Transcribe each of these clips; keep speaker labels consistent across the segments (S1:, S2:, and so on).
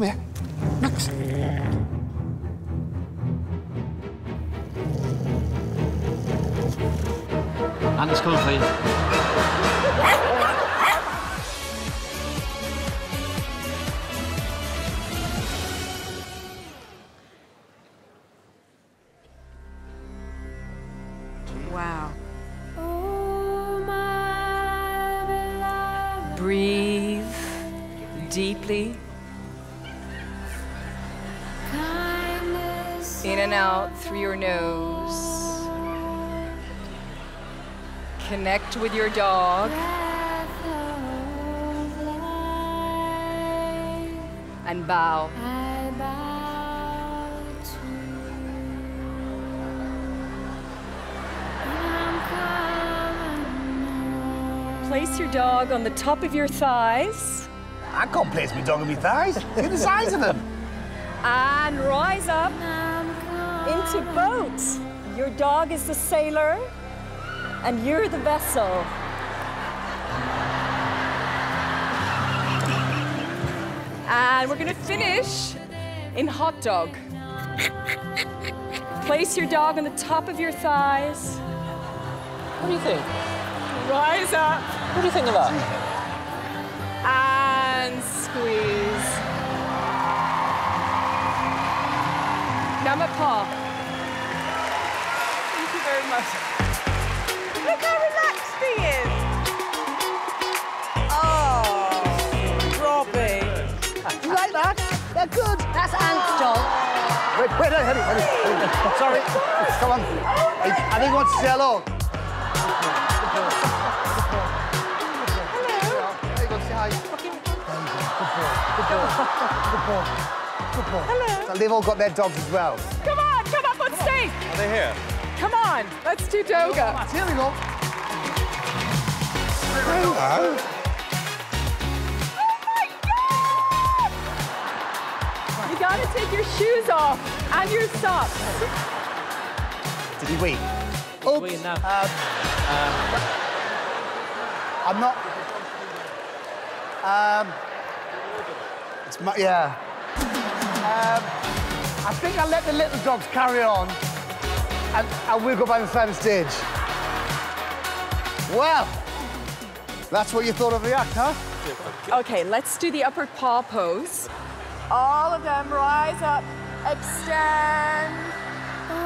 S1: Come here. Max.
S2: And it's coming for you.
S3: Wow. Breathe deeply. In out through your nose. Connect with your dog. And bow. Place your dog on the top of your thighs
S1: I can't place my dog on my thighs. Look at the size of them.
S3: and rise up into boat. Your dog is the sailor and you're the vessel. And we're gonna finish in hot dog. Place your dog on the top of your thighs.
S2: What do you think?
S3: Rise up
S2: What do you think of that?
S3: and squeeze. Namapaw. Thank you much. Look how relaxed he is. Oh, Robbie.
S1: You like that? They're good.
S4: That's Ant's dog.
S1: Wait, wait, wait, Henry, Henry, Henry. Sorry. Come on. I, I think he wants to say hello. There you go, say hi. Good boy. Good boy. Good boy.
S3: Hello.
S1: So they've all got their dogs as well.
S3: Come on, come up on stage.
S5: Are they here?
S3: Come on, let's do Doga.
S1: Here we go. Hello. Oh my God!
S3: You gotta take your shoes off and your socks.
S1: Did he wait? Oops.
S2: Wait, now.
S1: Um, I'm not. Um, it's my, yeah. Um, I think I'll let the little dogs carry on and, and we'll go by the the stage. Well, that's what you thought of the act, huh?
S3: Okay, let's do the upward paw pose. All of them rise up, extend,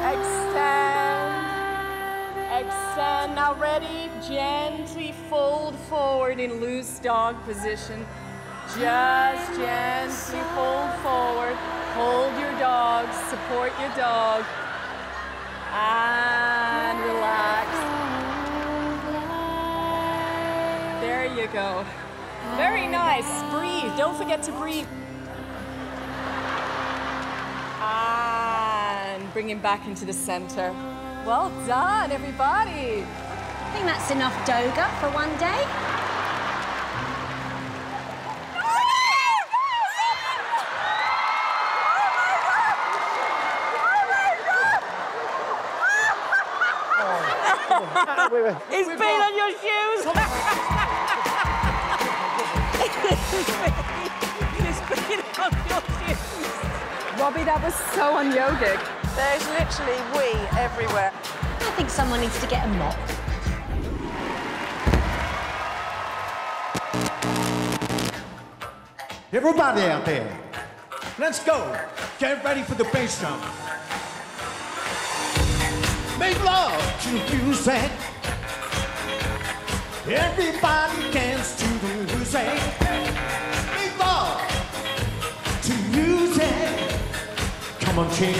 S3: extend, extend. Now ready, gently fold forward in loose dog position. Just gently fold forward. Hold your dog, support your dog. And relax. There you go. Very nice. Breathe. Don't forget to breathe. And bring him back into the center. Well done, everybody.
S4: I think that's enough Doga for one day.
S1: Wait, wait.
S3: He's been on your shoes. He's been on your shoes. Robbie, that was so unyogic.
S6: There's literally wee everywhere.
S4: I think someone needs to get a mop.
S7: Everybody out there, let's go. Get ready for the bass drum. Make love to music. Everybody dance to the music. Love to music. Come on, change.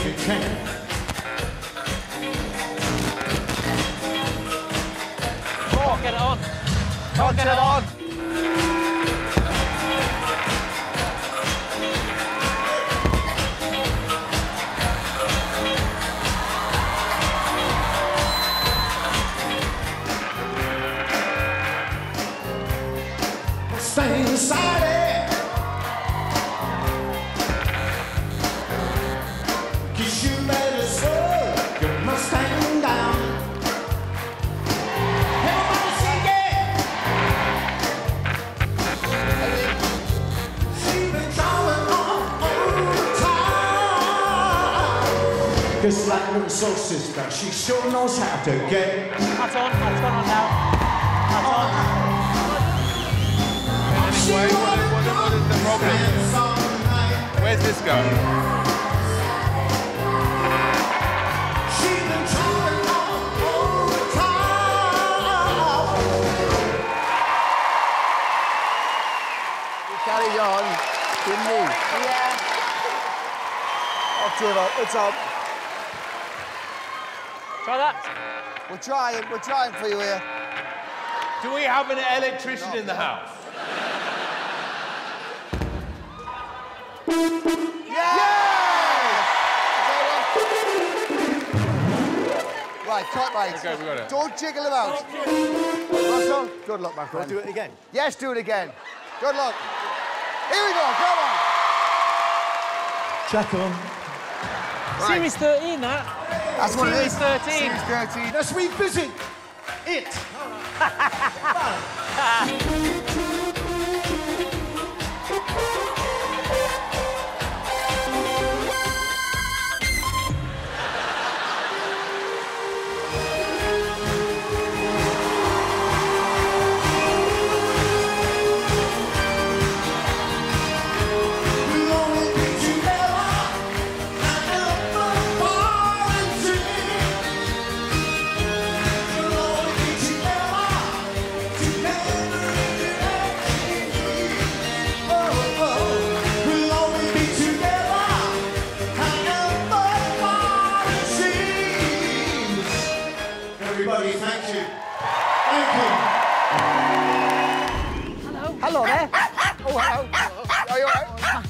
S2: Oh, get it on.
S1: Get it on.
S7: Little soul sister, she sure knows how to get.
S2: That's on. That's gone on now. That's on.
S5: Anyway, what, what, what is the problem? Where's this go?
S7: She's been trying all the time.
S1: You carried on, didn't you?
S3: Yeah.
S1: I'll give up. It's up.
S2: Try that.
S1: We're trying. We're trying for you here.
S5: Do we have an electrician in the house?
S1: Right, top right.
S5: Okay, we got it.
S1: Don't jiggle him out. Russell, good luck, my friend.
S7: Do it again.
S1: Yes, do it again. Good luck. Here we go. Come on.
S7: Check on.
S2: Series 13, that.
S1: That's what it
S2: Series
S1: is.
S2: 13.
S1: Series 13.
S7: Let's revisit it.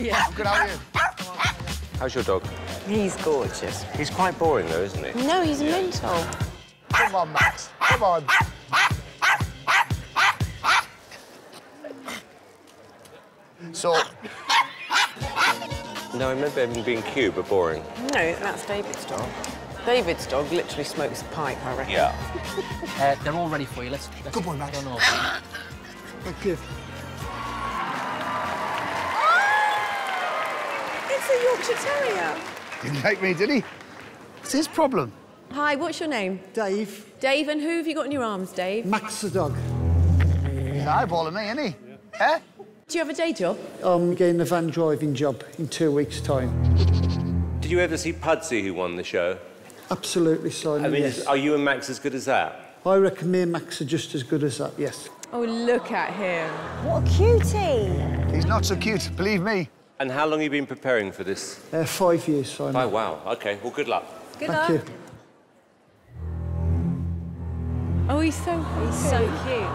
S3: Yeah.
S1: I'm good. How?
S8: How's your dog?
S6: He's gorgeous.
S8: He's quite boring though, isn't he?
S6: No, he's mental.
S1: Come on, Max. Come on. So,
S8: No, I remember him being cute but boring.
S6: No, that's David's dog. David's dog literally smokes a pipe, I reckon.
S8: Yeah.
S2: Uh, they're all ready for you. Let's. let's
S1: Good boy, Max.
S2: I don't know.
S1: thank you.
S6: It's a Yorkshire Terrier.
S1: Didn't like me, did he? What's his problem?
S9: Hi, what's your name?
S7: Dave,
S9: Dave, and who have you got in your arms, Dave?
S7: Max the dog.
S1: He's eyeballing me, isn't he? Eh?
S9: Do you have a day job?
S7: I'm getting a van driving job in two weeks' time.
S8: Did you ever see Pudsey who won the show?
S7: Absolutely, Simon.
S8: I mean,
S7: yes.
S8: are you and Max as good as that?
S7: I reckon me and Max are just as good as that, yes.
S9: Oh, look at him.
S4: What a cutie.
S1: He's not so cute, believe me.
S8: And how long have you been preparing for this?
S7: Uh, five years, Simon.
S8: Oh, wow. Okay, well, good luck.
S9: Good
S7: Thank
S9: luck.
S7: you.
S9: Oh, he's so he's so cute.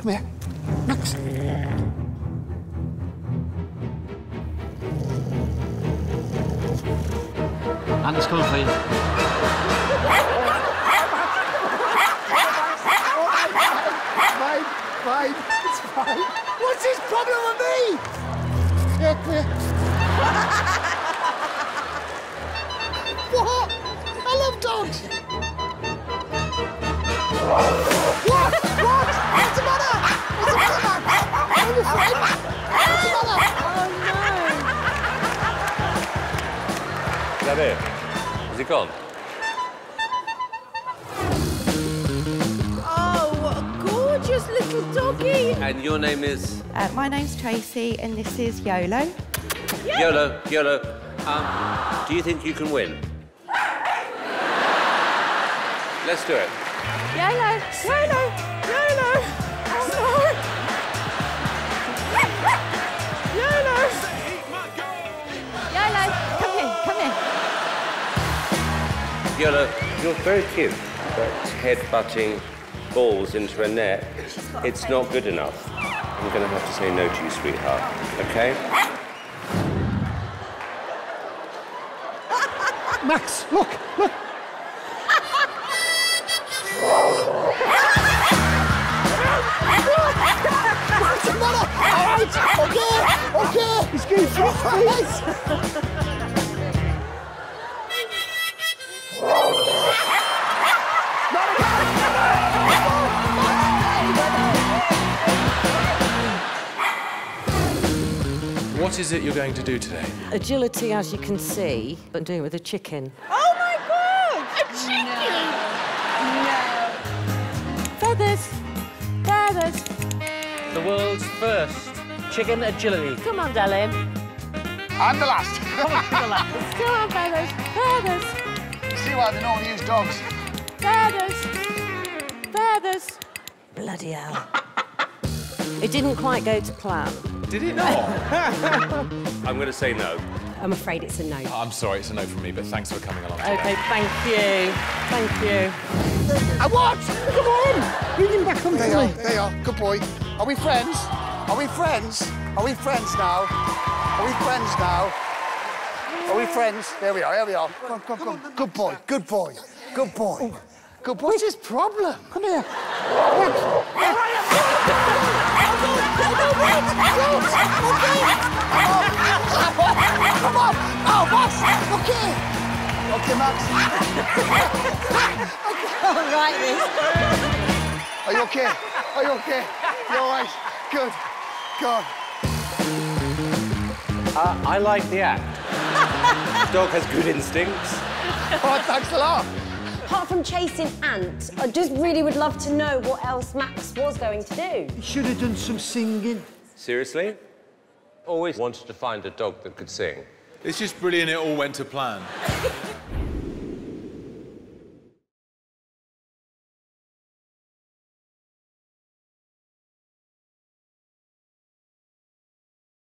S7: Come here. Max.
S2: And it's coming for you.
S1: Fine, fine, it's fine. What's his problem with me? Yeah, come here. what? I love dogs. what? What? What's the matter? What's the matter, man? Are you afraid? What's the matter?
S8: Oh, Is that it? Is it gone?
S9: Gorgeous little doggy.
S8: And your name is?
S10: Uh, my name's Tracey, and this is YOLO.
S8: YOLO. YOLO. Um, do you think you can win? Let's do it.
S9: YOLO, YOLO, YOLO. Oh no. YOLO.
S10: YOLO, come here, come here.
S8: YOLO, you're very cute, but head-butting balls into a net, it's not good enough. I'm going to have to say no to you, sweetheart. Okay?
S7: Max, look, look.
S1: What's the matter? All right, okay, okay. He's getting frustrated.
S11: What is it you're going to do today?
S6: Agility, as you can see, but I'm doing it with a chicken.
S9: Oh my god! A chicken! No!
S3: Feathers. Feathers.
S2: The world's first chicken agility.
S3: Come on, darling.
S1: I'm the last.
S3: Come on, feathers. Feathers.
S1: See why they don't use dogs.
S3: Feathers. Feathers.
S6: Bloody hell. it didn't quite go to plan.
S11: Did it not?
S8: I'm going to say no.
S4: I'm afraid it's a no.
S11: I'm sorry, it's a no from me, but thanks for coming along.
S6: Okay, thank you. Thank you.
S1: I what? Come on! Bring him back on They are, they are. Oh, good boy. Are we friends? Are we friends? Are we friends now? Are we friends now? Are we friends? There we are, here we are. Come, come, come. Good boy, good boy, good boy. Oh, good boy. What's his problem? Come here. Okay! Max.
S4: All right, this.
S1: Are you okay? Are you okay? You all right? Good. Good.
S8: Uh, I like the act. Dog has good instincts.
S1: Oh, thanks a lot.
S4: Apart from chasing ants, I just really would love to know what else Max was going to do.
S7: He should have done some singing.
S8: Seriously? Always wanted to find a dog that could sing.
S11: It's just brilliant it all went to plan.